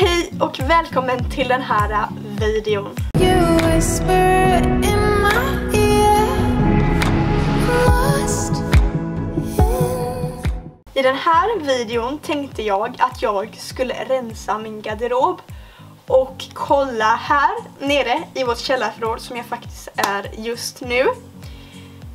Hej och välkommen till den här videon. I den här videon tänkte jag att jag skulle rensa min garderob och kolla här nere i vårt källarförråd som jag faktiskt är just nu.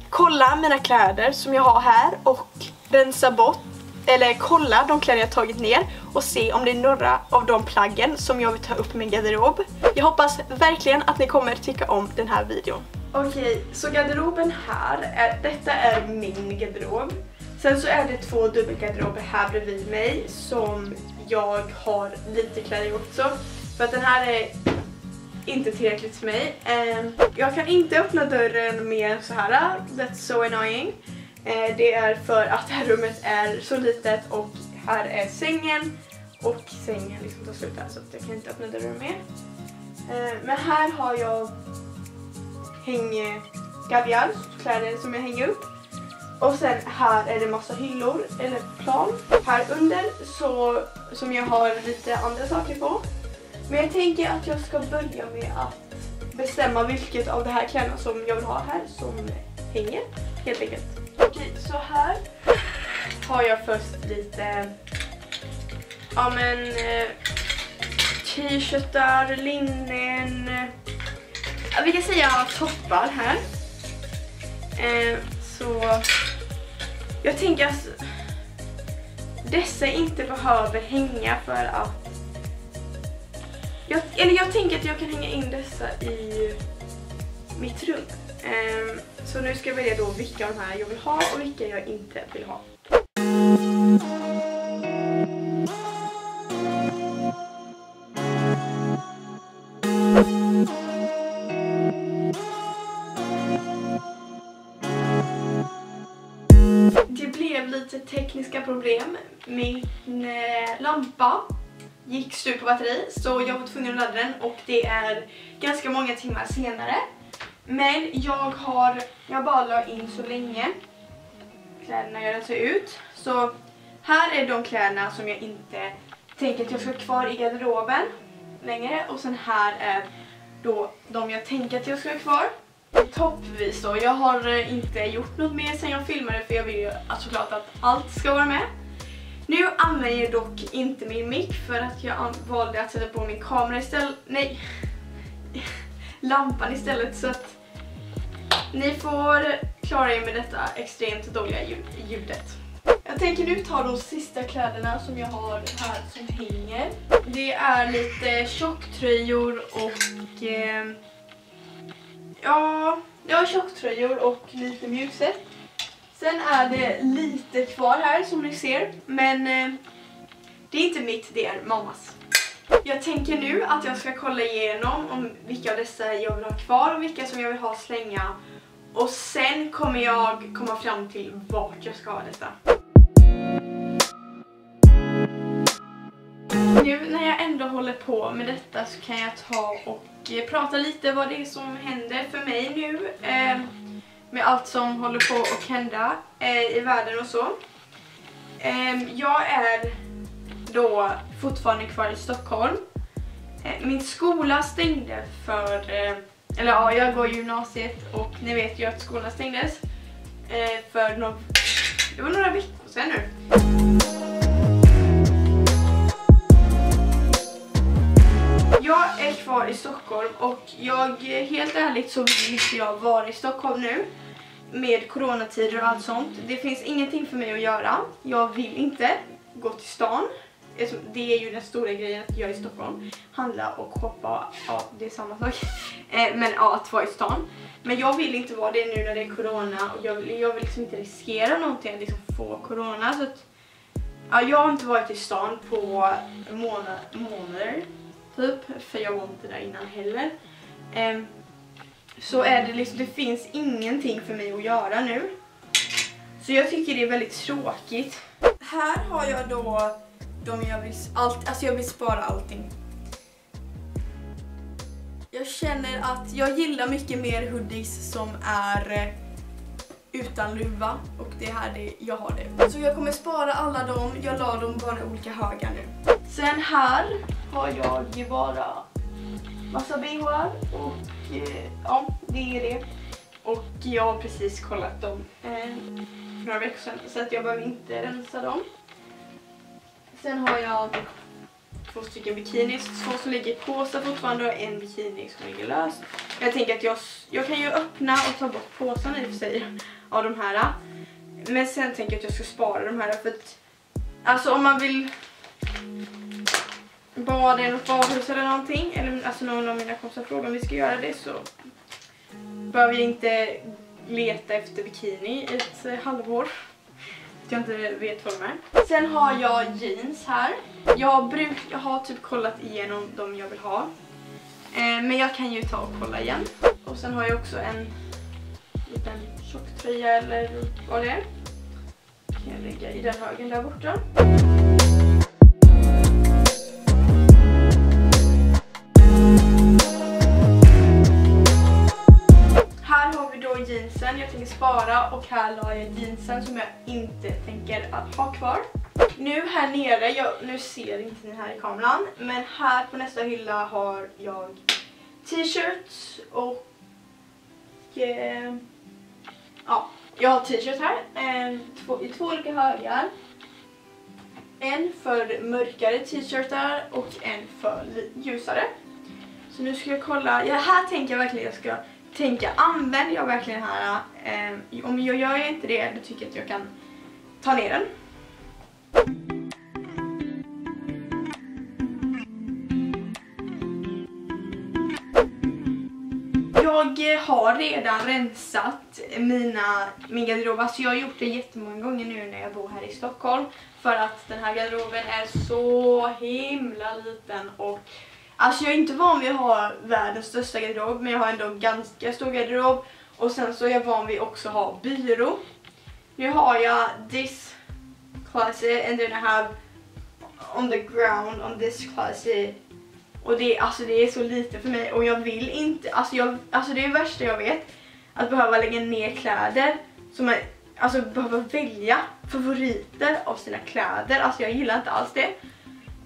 Kolla mina kläder som jag har här och rensa bort eller kolla de kläder jag tagit ner och se om det är några av de plaggen som jag vill ta upp i min garderob. Jag hoppas verkligen att ni kommer tycka om den här videon. Okej, så garderoben här, är, detta är min garderob. Sen så är det två dubbelgarderober här bredvid mig som jag har lite kläder i också. För att den här är inte tillräckligt för mig. Ehm, jag kan inte öppna dörren med så här. That's so annoying. Eh, det är för att det här rummet är så litet och här är sängen och sängen liksom tar slut här så jag kan inte öppna dörren mer. Eh, men här har jag hänggaviar, kläder som jag hänger upp. Och sen här är det massa hyllor eller plan. Här under så som jag har lite andra saker på. Men jag tänker att jag ska börja med att bestämma vilket av de här kläderna som jag vill ha här som hänger helt enkelt. Okej, så här har jag först lite ja men eh, t-shirtar, linnen, eh, vi kan säga toppar här. Eh, så jag tänker att dessa inte behöver hänga för att jag, eller jag tänker att jag kan hänga in dessa i mitt rum. Ehm, så nu ska jag välja då vilka av de här jag vill ha och vilka jag inte vill ha. Det blev lite tekniska problem. Min eh, lampa gick slut på batteri så jag var tvungen att ladda den och det är ganska många timmar senare. Men jag har, jag bara la in så länge kläderna jag rensar ut. Så här är de kläderna som jag inte tänker att jag ska ha kvar i garderoben längre. Och sen här är då de jag tänker att jag ska ha kvar. Toppvis då, jag har eh, inte gjort något mer sen jag filmade för jag vill ju såklart att allt ska vara med. Nu använder jag dock inte min mick för att jag valde att sätta på min kamera istället. Nej, lampan istället så att ni får klara er med detta extremt dåliga ljudet. Jag tänker nu ta de sista kläderna som jag har här som hänger. Det är lite tjocktröjor och eh, ja, jag tjocktröjor och lite mjukset. Sen är det lite kvar här som ni ser, men eh, det är inte mitt, det är mammas. Jag tänker nu att jag ska kolla igenom om vilka av dessa jag vill ha kvar och vilka som jag vill ha slänga. Och sen kommer jag komma fram till vart jag ska ha dessa. Nu när jag ändå håller på med detta så kan jag ta och eh, prata lite vad det är som händer för mig nu. Eh, med allt som håller på att hända eh, i världen och så. Eh, jag är då fortfarande kvar i Stockholm. Eh, min skola stängde för, eh, eller ja, jag går gymnasiet och ni vet ju att skolan stängdes eh, för några, det var några veckor sedan nu. Jag är kvar i Stockholm och jag, helt ärligt så vill inte jag vara i Stockholm nu med coronatider och allt sånt. Det finns ingenting för mig att göra. Jag vill inte gå till stan. Det är ju den stora grejen att jag är i Stockholm. Handla och shoppa, ja det är samma sak. Eh, men ja, att vara i stan. Men jag vill inte vara det nu när det är corona och jag vill, jag vill liksom inte riskera någonting att liksom få corona. Så att, ja, jag har inte varit i stan på månad, månader typ, för jag var inte där innan heller. Ehm, så är det liksom, det finns ingenting för mig att göra nu. Så jag tycker det är väldigt tråkigt. Här har jag då de jag vill, allt, alltså jag vill spara allting. Jag känner att jag gillar mycket mer hoodies som är eh, utan luva och det är här det, jag har det. Så jag kommer spara alla dem, jag la dem bara i olika högar nu. Sen här har jag bara massa bhar och eh, ja, det är det. Och jag har precis kollat dem eh, för några veckor sedan så att jag behöver inte rensa dem. Sen har jag två stycken bikinis, två som ligger i påsar fortfarande och en bikini som ligger lös. Jag tänker att jag, jag kan ju öppna och ta bort påsarna i och för sig av de här. Men sen tänker jag att jag ska spara de här för att alltså om man vill bada i något badhus eller någonting eller alltså någon av mina kompisar frågar om vi ska göra det så behöver jag inte leta efter bikini i ett eh, halvår. Jag inte vet vad de är. Sen har jag jeans här. Jag, bruk, jag har typ kollat igenom de jag vill ha. Eh, men jag kan ju ta och kolla igen. Och sen har jag också en liten tjocktröja eller vad det är. Kan jag lägga i den högen där borta. Spara och här la jag jeansen som jag inte tänker att ha kvar. Nu här nere, jag, nu ser inte ni här i kameran, men här på nästa hylla har jag t-shirts och eh, ja, jag har t-shirt här eh, två, i två olika högar. En för mörkare t-shirtar och en för ljusare. Så nu ska jag kolla, ja, här tänker jag verkligen att jag ska tänka, använder jag verkligen den här? Eh, om jag gör inte det, då tycker jag att jag kan ta ner den. Jag har redan rensat mina, min garderob, alltså jag har gjort det jättemånga gånger nu när jag bor här i Stockholm. För att den här garderoben är så himla liten och Alltså jag är inte van vid att ha världens största garderob men jag har ändå ganska stor garderob. Och sen så är jag van vid också att ha byrå. Nu har jag this closet and then I have on the ground on this closet. Och det, alltså det är så lite för mig och jag vill inte, alltså, jag, alltså det är det värsta jag vet. Att behöva lägga ner kläder. Som är, alltså behöva välja favoriter av sina kläder. Alltså jag gillar inte alls det.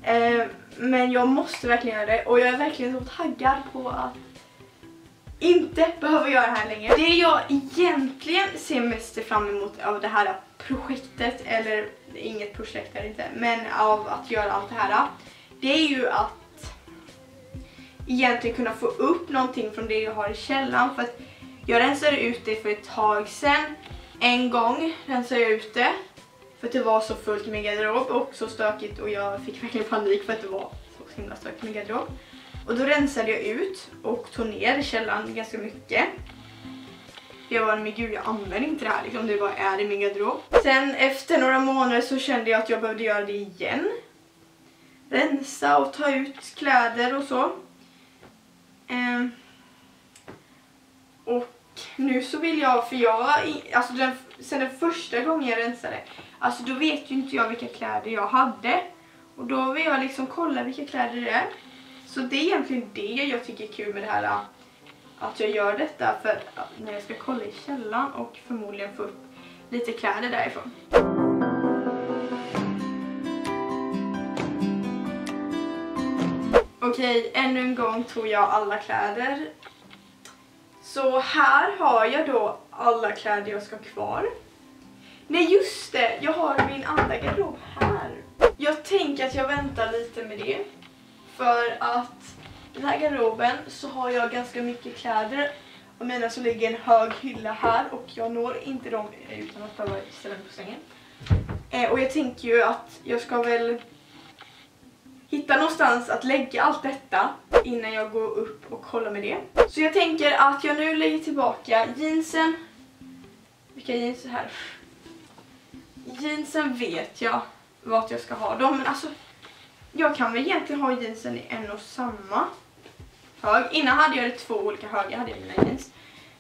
Eh, men jag måste verkligen göra det och jag är verkligen så taggad på att inte behöva göra det här längre. Det jag egentligen ser mest fram emot av det här projektet, eller inget projekt är inte, men av att göra allt det här, det är ju att egentligen kunna få upp någonting från det jag har i källaren för att jag rensade ut det för ett tag sedan. En gång rensade jag ut det för att det var så fullt i min garderob och så stökigt och jag fick verkligen panik för att det var så himla stökigt i min garderob. Och då rensade jag ut och tog ner källan ganska mycket. Jag var men gud jag använder inte det här liksom, det bara är i min garderob. Sen efter några månader så kände jag att jag behövde göra det igen. Rensa och ta ut kläder och så. Ehm. och nu så vill jag, för jag, alltså den, sen den första gången jag rensade Alltså då vet ju inte jag vilka kläder jag hade. Och då vill jag liksom kolla vilka kläder det är. Så det är egentligen det jag tycker är kul med det här. Äh, att jag gör detta för äh, när jag ska kolla i källan och förmodligen få upp lite kläder därifrån. Okej, ännu en gång tog jag alla kläder. Så här har jag då alla kläder jag ska ha kvar. Nej just det, jag har min andra garderob här. Jag tänker att jag väntar lite med det. För att den här garderoben så har jag ganska mycket kläder. Och mina så ligger en hög hylla här och jag når inte dem utan att behöva ställa mig på sängen. Eh, och jag tänker ju att jag ska väl hitta någonstans att lägga allt detta innan jag går upp och kollar med det. Så jag tänker att jag nu lägger tillbaka jeansen. Vilka jeans är här? Jeansen vet jag vart jag ska ha dem. Men alltså, jag kan väl egentligen ha jeansen i en och samma hög. Innan hade jag det två olika högar, hade jag mina jeans.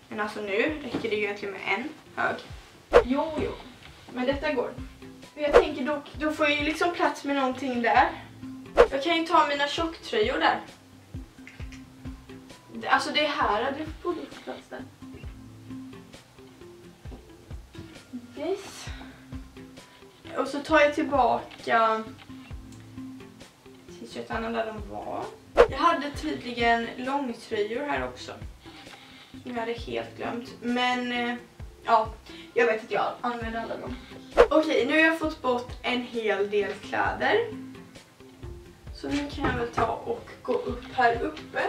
Men alltså nu räcker det ju egentligen med en hög. Jo, jo. Men detta går. Jag tänker då, då får jag ju liksom plats med någonting där. Jag kan ju ta mina tjocktröjor där. Alltså det här, det borde fått plats där. Och så tar jag tillbaka t-shirtarna där de var. Jag hade tydligen långtröjor här också. Som jag hade helt glömt. Men eh, ja, jag vet att jag använder alla dem. Okej, nu har jag fått bort en hel del kläder. Så nu kan jag väl ta och gå upp här uppe.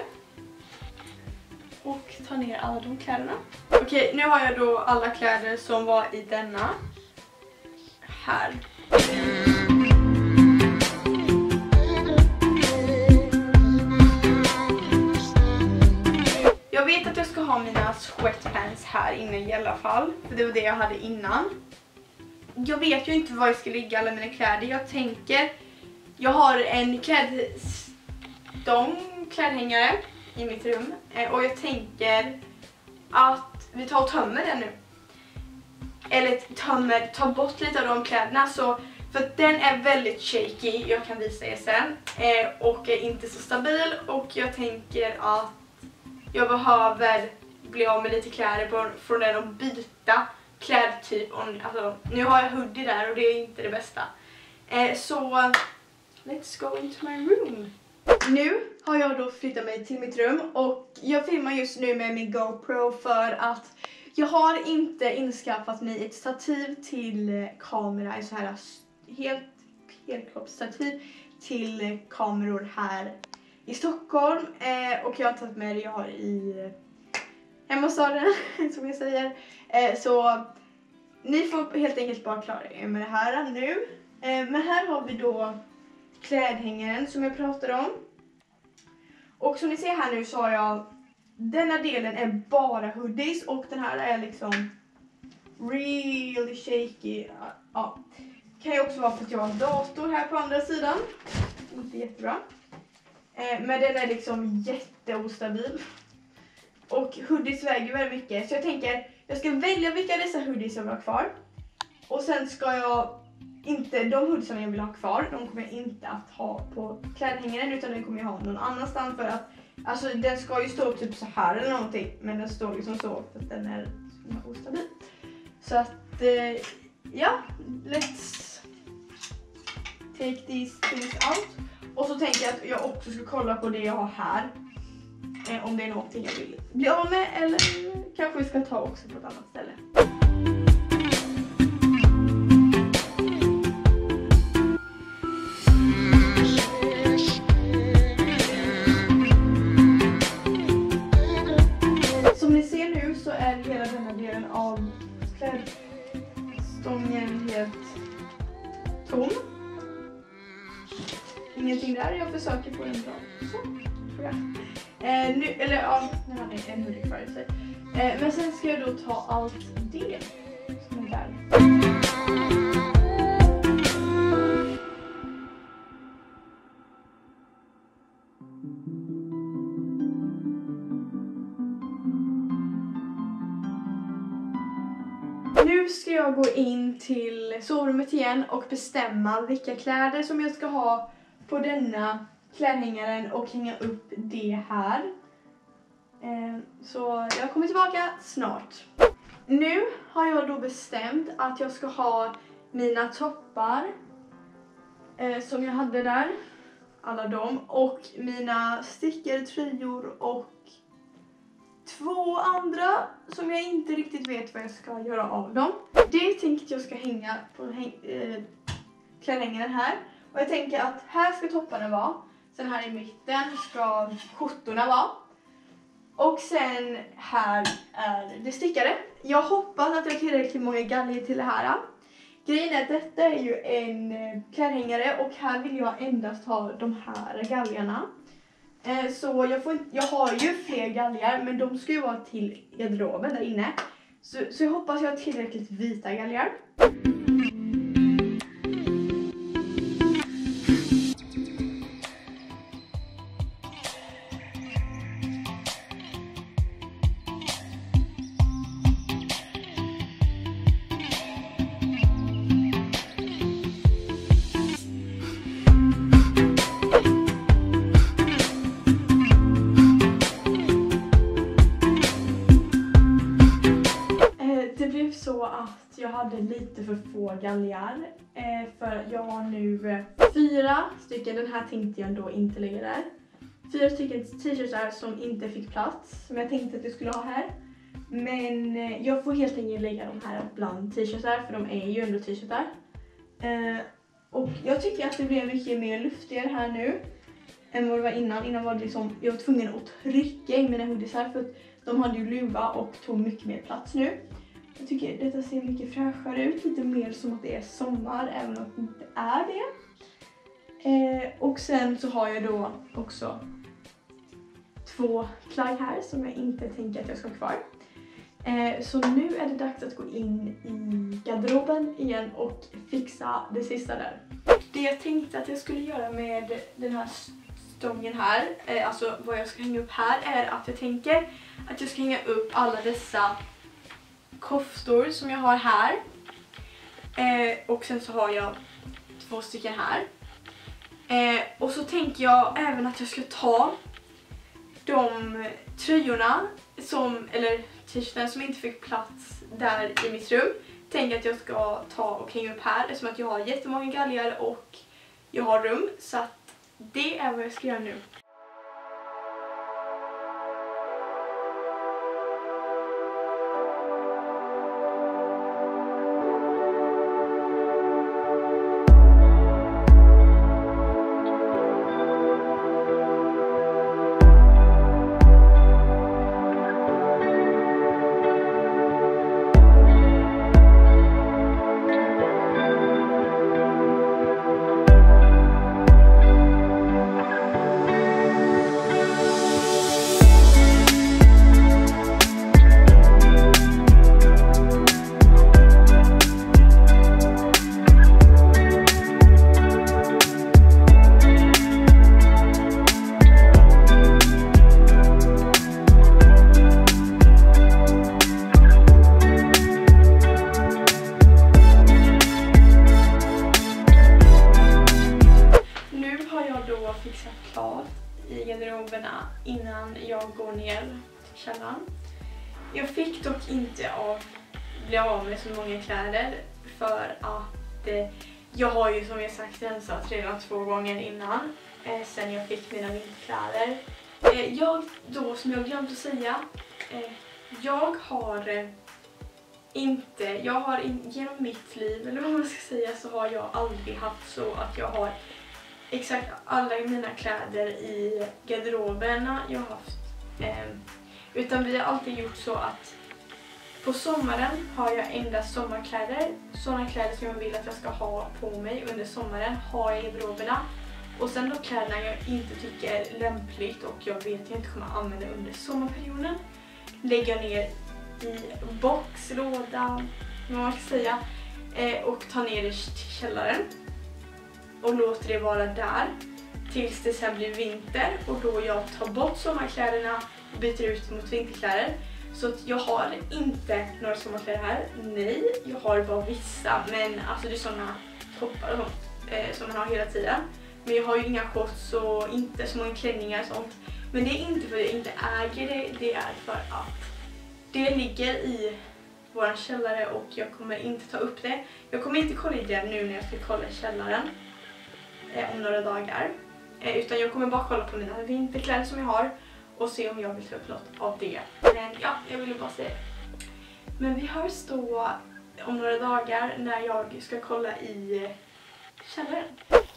Och ta ner alla de kläderna. Okej, nu har jag då alla kläder som var i denna. Här. Jag vet att jag ska ha mina sweatpants här inne i alla fall. För det var det jag hade innan. Jag vet ju inte var jag ska lägga alla mina kläder. Jag tänker, jag har en klädstång, klädhängare i mitt rum. Eh, och jag tänker att vi tar och tömmer den nu. Eller tömmer, tar bort lite av de kläderna. Så, för den är väldigt shaky, jag kan visa er sen. Eh, och är inte så stabil. Och jag tänker att jag behöver bli av med lite kläder på, från den och byta klädtyp. Alltså, nu har jag hoodie där och det är inte det bästa. Eh, så let's go into my room. Nu har jag då flyttat mig till mitt rum och jag filmar just nu med min GoPro för att jag har inte inskaffat mig ett stativ till eh, kamera, så här helt helkroppsstativ till eh, kameror här i Stockholm eh, och jag har tagit med det jag har i eh, hemmastaden som jag säger. Eh, så ni får helt enkelt bara klara er med det här nu. Eh, men här har vi då klädhängaren som jag pratade om. Och som ni ser här nu så har jag denna delen är bara hoodies och den här är liksom really shaky. Ja. Kan ju också vara för att jag har en dator här på andra sidan. Inte jättebra. Eh, men den är liksom jätteostabil. Och hoodies väger väldigt mycket. Så jag tänker, jag ska välja vilka av dessa hoodies jag vill ha kvar. Och sen ska jag inte, de hoodies som jag vill ha kvar, de kommer jag inte att ha på klädhängaren utan den kommer jag ha någon annanstans för att Alltså den ska ju stå typ så här eller någonting men den står liksom så för att den är ostabil. Så att, eh, ja, let's take these things out. Och så tänker jag att jag också ska kolla på det jag har här. Eh, om det är någonting jag vill bli av med eller kanske vi ska ta också på ett annat ställe. Där. Jag försöker få den bra. Så, tror jag. Eh, nu, eller ja, nu har jag en hoodie kvar i sig. Eh, men sen ska jag då ta allt det som är där. Nu ska jag gå in till sovrummet igen och bestämma vilka kläder som jag ska ha på denna klänningen och hänga upp det här. Ehm, så jag kommer tillbaka snart. Nu har jag då bestämt att jag ska ha mina toppar eh, som jag hade där, alla dem, och mina stickertröjor och två andra som jag inte riktigt vet vad jag ska göra av dem. Det tänkte jag ska hänga på häng äh, klänningen här. Och jag tänker att här ska topparna vara. Sen här i mitten ska skjortorna vara. Och sen här är det stickade. Jag hoppas att jag har tillräckligt många galger till det här. Grejen är att detta är ju en eh, klädhängare och här vill jag endast ha de här galgarna. Eh, så jag, får, jag har ju fler galgar men de ska ju vara till garderoben där inne. Så, så jag hoppas jag har tillräckligt vita galgar. Det blev så att jag hade lite för få galgar. Eh, för jag har nu eh, fyra stycken, den här tänkte jag då inte lägga där. Fyra stycken t-shirtar som inte fick plats, som jag tänkte att jag skulle ha här. Men eh, jag får helt enkelt lägga de här bland t-shirtar, för de är ju ändå t-shirtar. Eh, och jag tycker att det blev mycket mer luftigare här nu än vad det var innan. Innan var det liksom, jag var tvungen att trycka i mina hoodiesar för att de hade ju luva och tog mycket mer plats nu. Jag tycker detta ser mycket fräschare ut, lite mer som att det är sommar även om det inte är det. Eh, och sen så har jag då också två plagg här som jag inte tänker att jag ska ha kvar. Eh, så nu är det dags att gå in i garderoben igen och fixa det sista där. Det jag tänkte att jag skulle göra med den här stången här, eh, alltså vad jag ska hänga upp här, är att jag tänker att jag ska hänga upp alla dessa koftor som jag har här. Eh, och sen så har jag två stycken här. Eh, och så tänker jag även att jag ska ta de tröjorna som, eller t-shirten som inte fick plats där i mitt rum. Tänker att jag ska ta och hänga upp här eftersom att jag har jättemånga galgar och jag har rum. Så att det är vad jag ska göra nu. Källaren. Jag fick dock inte av, bli av med så många kläder för att eh, jag har ju som jag sagt rensat redan två gånger innan eh, sen jag fick mina vinterkläder. Eh, jag då, som jag glömde att säga, eh, jag har eh, inte, jag har in, genom mitt liv, eller vad man ska säga, så har jag aldrig haft så att jag har exakt alla mina kläder i garderoberna. Jag har haft eh, utan vi har alltid gjort så att på sommaren har jag endast sommarkläder. Sådana kläder som jag vill att jag ska ha på mig under sommaren har jag i garderoberna. Och sen då kläderna jag inte tycker är lämpligt och jag vet att jag inte kommer använda under sommarperioden lägger jag ner i box, låda, vad man ska säga eh, och tar ner det till källaren och låter det vara där tills det sen blir vinter och då jag tar bort sommarkläderna och byter ut mot vinterkläder. Så att jag har inte några sommarkläder här. Nej, jag har bara vissa. Men alltså det är sådana toppar och sånt eh, som man har hela tiden. Men jag har ju inga shorts och inte så många klänningar och sånt. Men det är inte för att jag inte äger det. Det är för att det ligger i vår källare och jag kommer inte ta upp det. Jag kommer inte kolla i det nu när jag ska kolla källaren eh, om några dagar. Eh, utan jag kommer bara kolla på mina vinterkläder som jag har och se om jag vill ta upp något av det. Men ja, jag ville bara säga det. Men vi hörs då om några dagar när jag ska kolla i eh, källaren.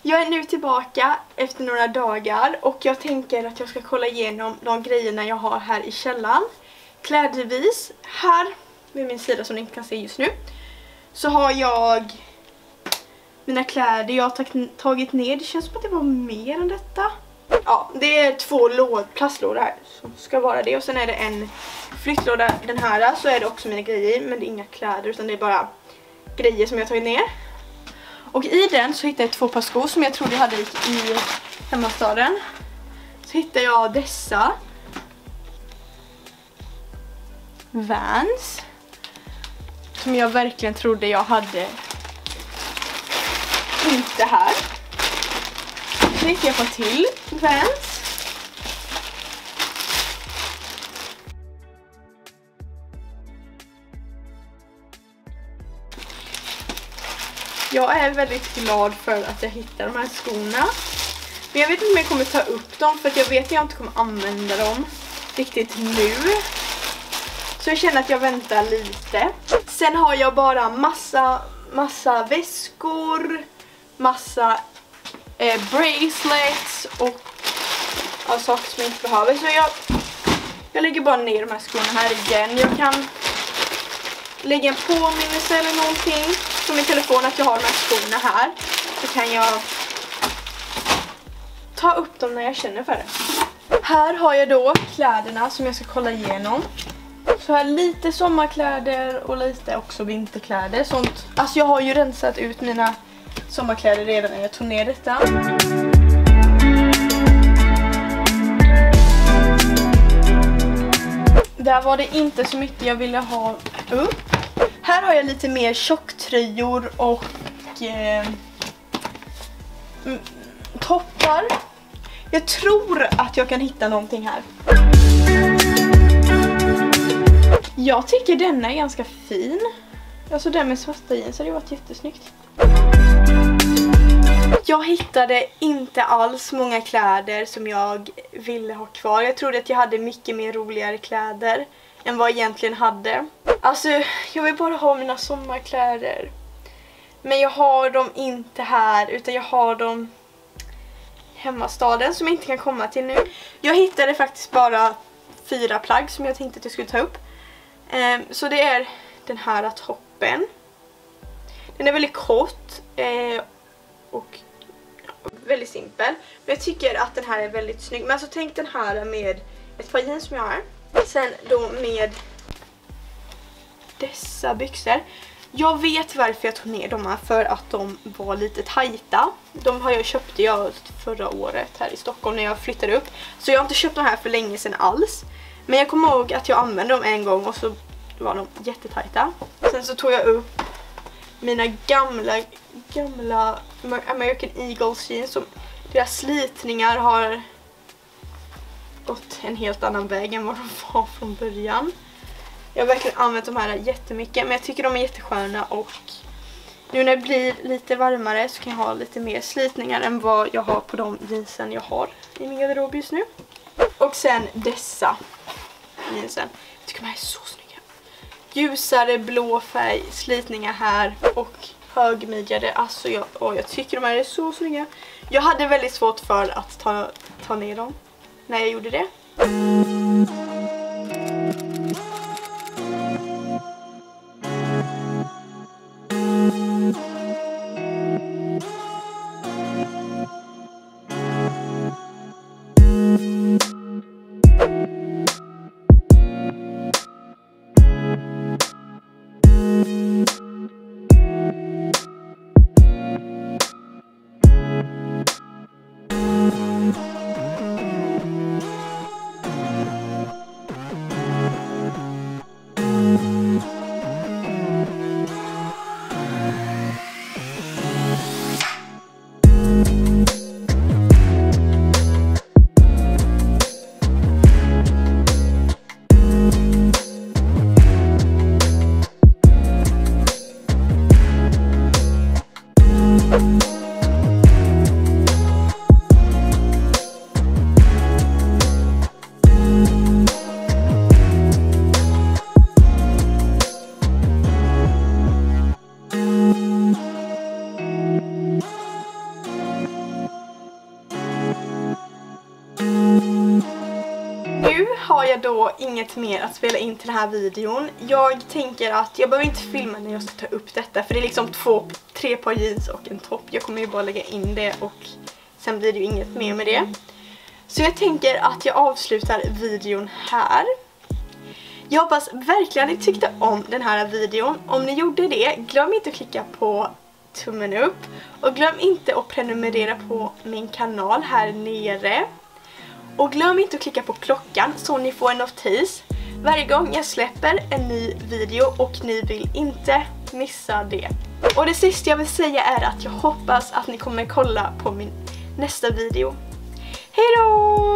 Jag är nu tillbaka efter några dagar och jag tänker att jag ska kolla igenom de grejerna jag har här i källaren. Klädvis, här vid min sida som ni inte kan se just nu, så har jag mina kläder jag har tagit ner. Det känns som att det var mer än detta. Ja, det är två plastlådor här som ska vara det. Och sen är det en flyttlåda, den här, så är det också mina grejer. Men det är inga kläder utan det är bara grejer som jag har tagit ner. Och i den så hittade jag två par skor som jag trodde jag hade i hemmastaden. Så hittade jag dessa. Vans. Som jag verkligen trodde jag hade inte här. Så jag på till Vans. Jag är väldigt glad för att jag hittade de här skorna. Men jag vet inte om jag kommer ta upp dem för att jag vet att jag inte kommer använda dem riktigt nu. Så jag känner att jag väntar lite. Sen har jag bara massa, massa väskor, massa eh, bracelets och ja, saker som jag inte behöver. Så jag, jag lägger bara ner de här skorna här igen. Jag kan lägga en påminnelse eller någonting på min telefon att jag har de här skorna här. Så kan jag ta upp dem när jag känner för det. Här har jag då kläderna som jag ska kolla igenom. Så här lite sommarkläder och lite också vinterkläder. Sånt. Alltså jag har ju rensat ut mina sommarkläder redan när jag tog ner detta. Där var det inte så mycket jag ville ha upp. Här har jag lite mer tjocktröjor och eh, mm, toppar. Jag tror att jag kan hitta någonting här. Jag tycker denna är ganska fin. Alltså den med svarta jeans hade ju varit jättesnyggt. Jag hittade inte alls många kläder som jag ville ha kvar. Jag trodde att jag hade mycket mer roligare kläder än vad jag egentligen hade. Alltså, jag vill bara ha mina sommarkläder. Men jag har dem inte här, utan jag har dem hemmastaden som jag inte kan komma till nu. Jag hittade faktiskt bara fyra plagg som jag tänkte att jag skulle ta upp. Um, så det är den här toppen. Den är väldigt kort eh, och väldigt simpel. Men jag tycker att den här är väldigt snygg. Men alltså tänk den här med ett par jeans som jag har. Sen då med dessa byxor. Jag vet varför jag tog ner dem här för att de var lite tajta. De har jag köpte jag förra året här i Stockholm när jag flyttade upp. Så jag har inte köpt de här för länge sedan alls. Men jag kommer ihåg att jag använde dem en gång och så var de jättetajta. Sen så tog jag upp mina gamla, gamla American Eagles jeans som deras slitningar har gått en helt annan väg än vad de var från början. Jag har verkligen använt de här jättemycket men jag tycker de är jättesköna och nu när det blir lite varmare så kan jag ha lite mer slitningar än vad jag har på de jeansen jag har i min garderob just nu. Och sen dessa jeansen. Jag tycker de här är så snygga ljusare blå färg, slitningar här och högmidjade. Alltså jag, åh, jag tycker de här är så snygga. Jag hade väldigt svårt för att ta, ta ner dem när jag gjorde det. Har inget mer att spela in till den här videon. Jag tänker att jag behöver inte filma när jag ska ta upp detta för det är liksom två, tre par jeans och en topp. Jag kommer ju bara lägga in det och sen blir det ju inget mer med det. Så jag tänker att jag avslutar videon här. Jag hoppas verkligen att ni tyckte om den här videon. Om ni gjorde det, glöm inte att klicka på tummen upp. Och glöm inte att prenumerera på min kanal här nere. Och glöm inte att klicka på klockan så ni får en notis varje gång jag släpper en ny video och ni vill inte missa det. Och det sista jag vill säga är att jag hoppas att ni kommer kolla på min nästa video. Hejdå!